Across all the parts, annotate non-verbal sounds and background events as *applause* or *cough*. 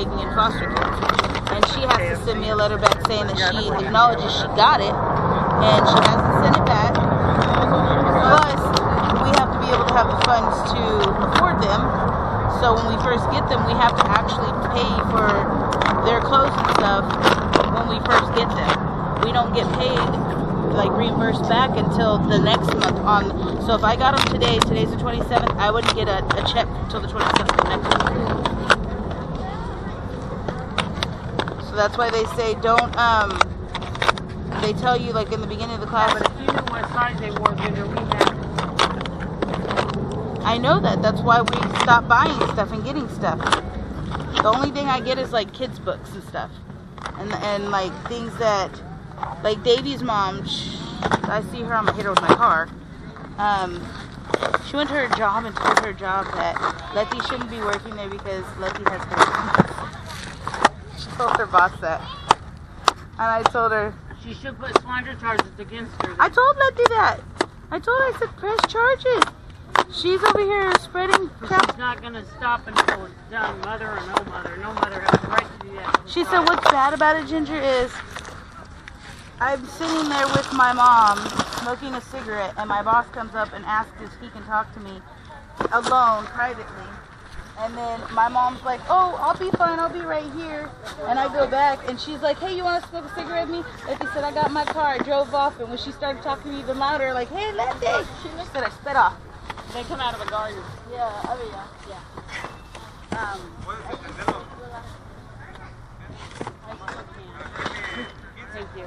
taking in foster kids. And she has to send me a letter back saying that she acknowledges she got it and she has to send it back. Plus, we have to be able to have the funds to afford them. So when we first get them, we have to actually pay for their clothes and stuff when we first get them. We don't get paid like reimbursed back until the next month on so if I got them today, today's the 27th, I wouldn't get a, a check until the 27th of next month. That's why they say don't um they tell you like in the beginning of the class But if you knew what size they wore, Ginger, we had. I know that. That's why we stopped buying stuff and getting stuff. The only thing I get is like kids books and stuff. And and like things that like Davy's mom, sh I see her, I'm gonna hit her with my car. Um, she went to her job and told her job that Letty shouldn't be working there because Letty has herpes. She told her boss that. And I told her, She should put slander charges against her. I told Letty that. I told her, I said, press charges. She's over here spreading crap. she's not gonna stop until it's done, mother or no mother. No mother has the right to do that. She said, what's bad about it, Ginger, is I'm sitting there with my mom smoking a cigarette, and my boss comes up and asks if he can talk to me alone, privately. And then my mom's like, oh, I'll be fine, I'll be right here. And I go back, and she's like, hey, you want to smoke a cigarette with me? Letty said, I got my car, I drove off, and when she started talking even louder, like, hey, Letty, she said, I spit off. They come out of a garden. Yeah, I mean, yeah, yeah. Um, I still can. Thank you.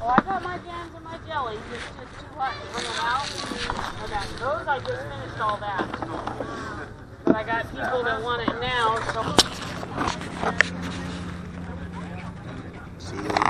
Oh, I got my jams my. It's just too hot to bring them out. I got those. I just finished all that. But I got people that want it now, so. También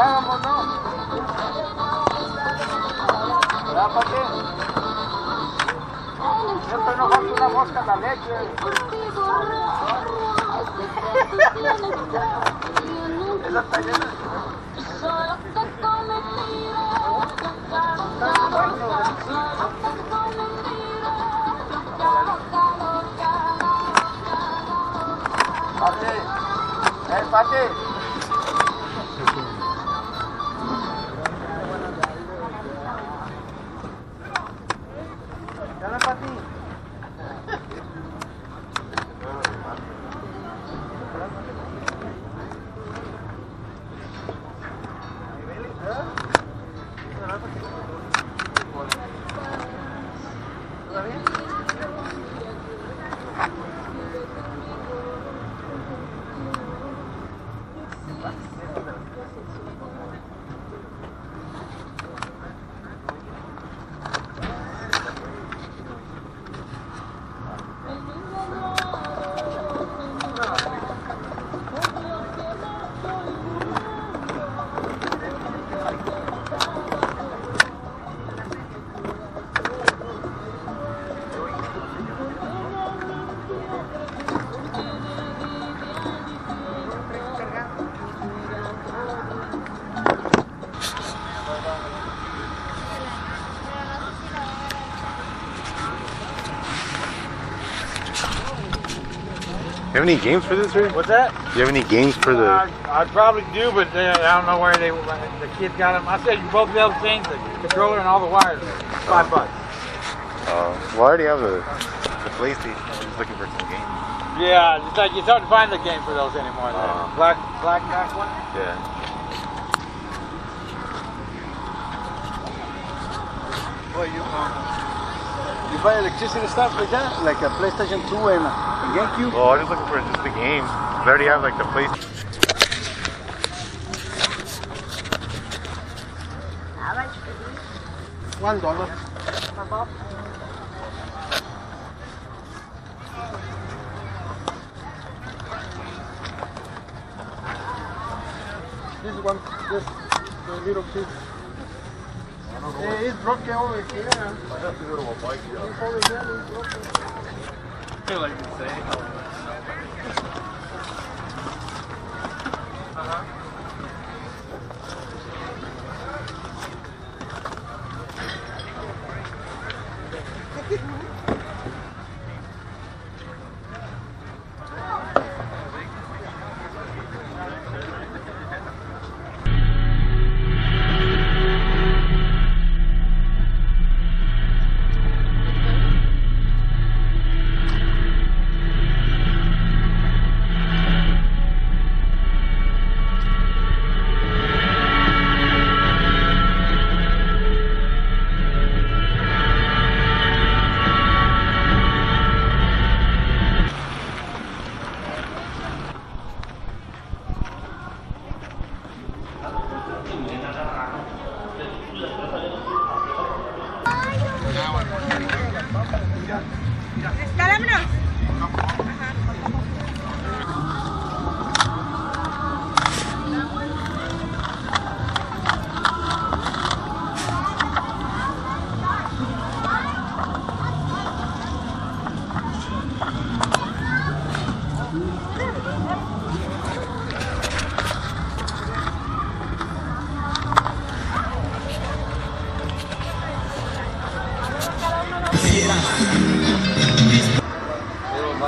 te estábamos, ¿no? ¿Verdad, papi? Siempre nos falta una mosca en la leche. Esa está llena. Pati. Eh, Pati. Pati. *laughs* You have any games for this, Rick? What's that? Do you have any games for the? I, I probably do, but uh, I don't know where they. The kid got them. I said you both be able to change the controller and all the wires. Five bucks. Uh, well, I already have the, the PlayStation. I'm just looking for some games. Yeah, it's like it's hard to find the game for those anymore. The Uh. black black back one. Yeah. Well, you, um, you buy electricity stuff like that, like a PlayStation 2 and a GameCube? Well, I'm just looking for just the games. They already have like the place. One dollar. This one, this the little kid. Hey, it's broken over here. I have to It's over here. It's broken. Feel like you say.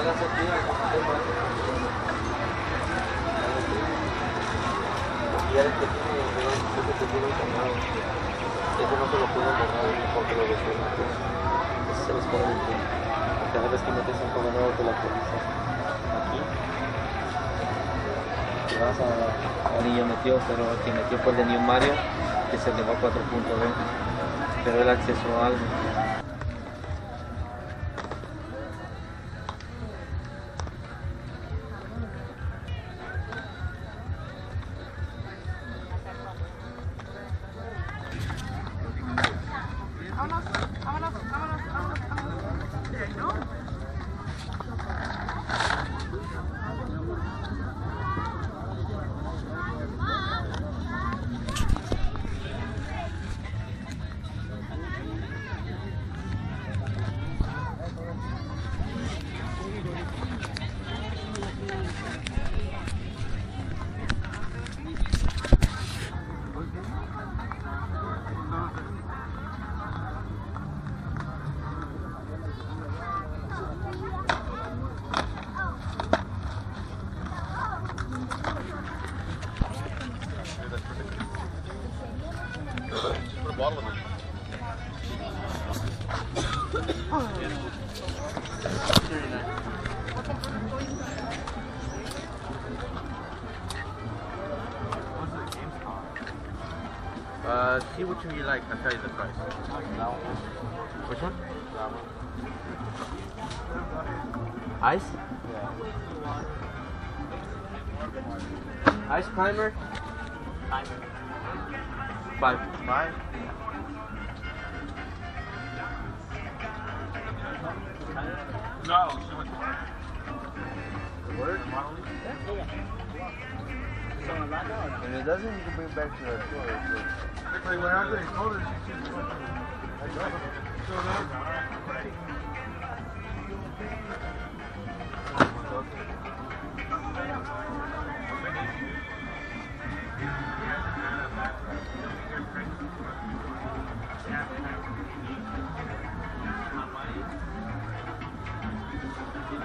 Ese no se lo pueden borrar porque lo pues, eso se les pone el tiempo. Cada vez que metes un nuevo te lo actualiza. Aquí. Si vas a, a niño metió, pero el que metió fue el de New Mario, que se elevó a 4.20. Pero el acceso a algo. Uh, see which one you like. I'll tell you the price. Which one? Ice? Ice climber? Five. Five? No, she went to work. The work? And it doesn't, you can bring back to her store. Like when I it, told her she should. I know. So. Uh,